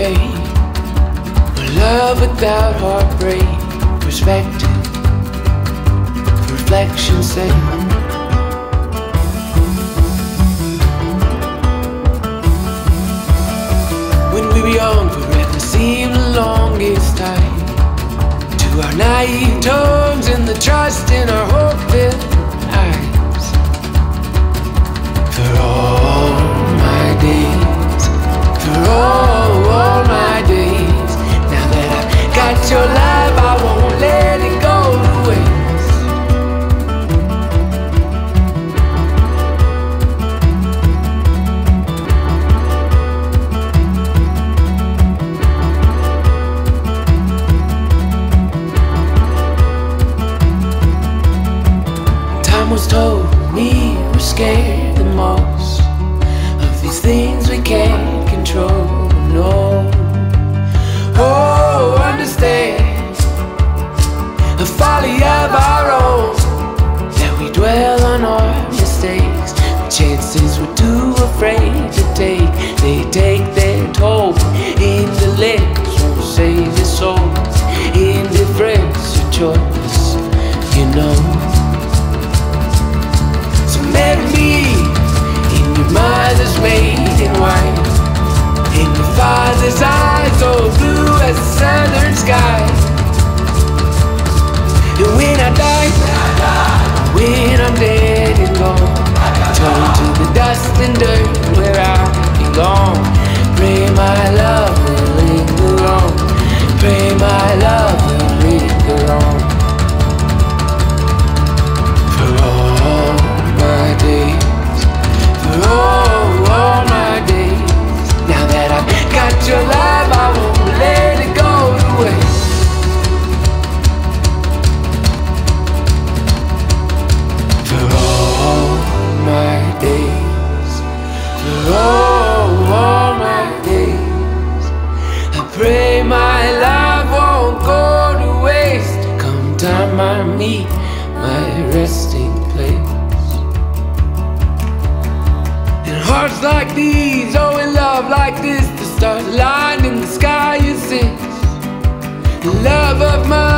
pain. For love without heartbreak, perspective, reflection, saying. When we were young, forever seemed the longest time. To our naive tongues and the trust in our hope. Almost told we're scared the most of these things we can't control. No. remind me my resting place. In hearts like these, oh, in love like this, the stars aligned in the sky is this. The love of my